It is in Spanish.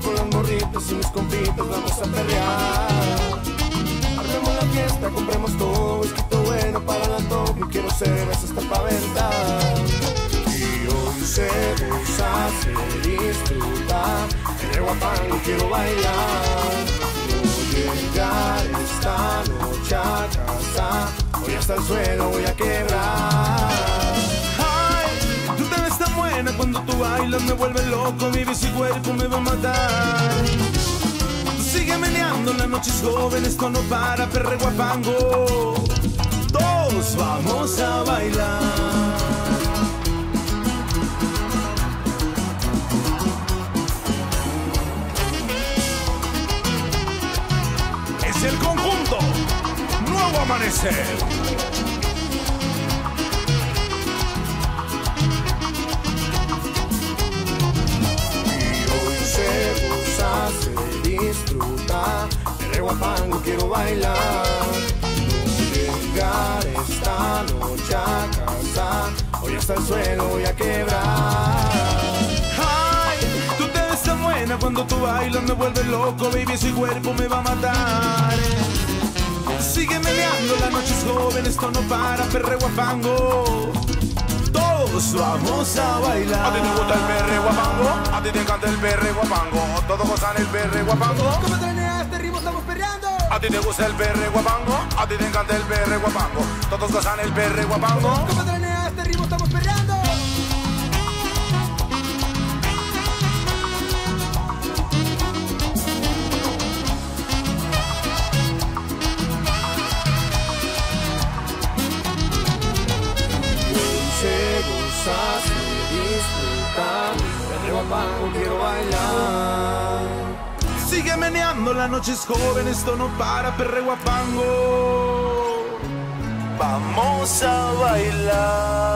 con las morritas y mis compitas, vamos a perrear. Armemos la fiesta, compremos todo, escrito bueno para la top, no quiero cerveza hasta pa' venta. Y hoy se goza, se disfruta, en el guapango quiero bailar. No llegar esta noche a casa, hoy hasta el suelo voy a quebrar. Cuando tú bailas, me vuelve loco, mi bici cuerpo me va a matar. Sigue meneando, la noche es joven, esto no para, perre guapango. Todos vamos a bailar. Es el conjunto. Nuevo amanecer. Se disfruta, perre guapango quiero bailar. No llegar esta noche a casa, hoy hasta el suelo voy a quebrar. Ay, tú te ves tan buena cuando tú bailas, me vuelve loco, baby, ese cuerpo me va a matar. Sigue meneando, la noche es joven, esto no para, perre guapango. Todos vamos a bailar. ¿A ti te gusta el perre guapango? ¿A ti te encanta el perre guapango? ¿Todos gozan el perre guapango? ¿Cómo trenea este ritmo? Estamos perreando. ¿A ti te gusta el perre guapango? ¿A ti te encanta el perre guapango? ¿Todos gozan el perre guapango? ¿Cómo trenea este ritmo? Estamos perreando. Se goza, se disfruta, perre guapango quiero bailar. Sigue meneando, la noche es joven, esto no para, perre guapango. Vamos a bailar.